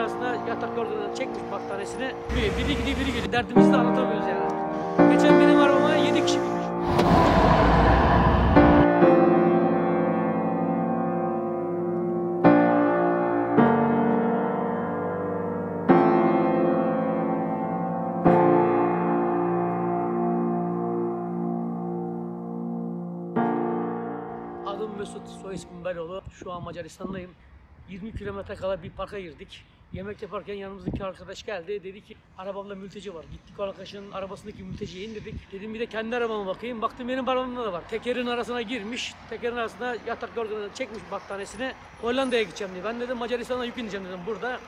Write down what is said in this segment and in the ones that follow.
Arasına yatak yorganından çekmiş battanesini. Biri, gidiyor biri gidiyor. Derdimizi de anlatamıyoruz yani. Geçen benim arabama 7 kişi binmiş. Adım Mesut, soy ismim Beroğlu. Şu an Macaristan'dayım. 20 kilometre kala bir parka girdik. Yemek yaparken yanımızdaki arkadaş geldi. Dedi ki arabamda mülteci var. Gittik arkadaşın arabasındaki mülteciye indirdik. Dedim bir de kendi arabama bakayım. Baktım benim arabamda da var. Tekerin arasına girmiş. Tekerin arasına yatak yorganından çekmiş battanesini. Hollanda'ya gideceğim diye. Ben dedim Macaristan'a yük ineceğim dedim burada.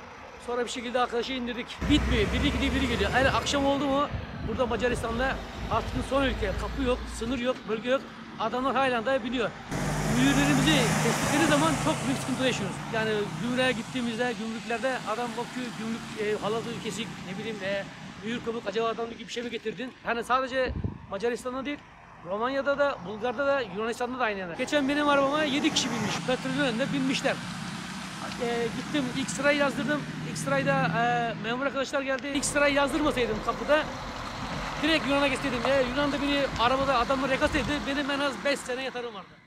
Sonra bir şekilde arkadaşı indirdik. Bitmiyor. Biri gidiyor biri geliyor. Yani akşam oldu mu burada Macaristan'da artık son ülke. Kapı yok, sınır yok, bölge yok. Adamlar hala da biniyor. Mühürlerimizi kestikleri zaman çok büyük sıkıntı yaşıyoruz. Yani gümrüğe gittiğimizde gümrüklerde adam bakıyor gümrük e, halalı kesik ne bileyim e, mühür kabuk acaba adam gibi bir şey mi getirdin? Hani sadece Macaristan'da değil Romanya'da da, Bulgar'da da, Yunanistan'da da aynı yani. Geçen benim arabama 7 kişi binmiş. Petrolün önünde binmişler. E, gittim ilk sırayı yazdırdım. İlk sırayda e, memur arkadaşlar geldi. İlk sırayı yazdırmasaydım kapıda direkt Yunan'a gitseydim. E, Yunan'da beni arabada adamlar rekas etti. Benim en az 5 sene yatarım vardı.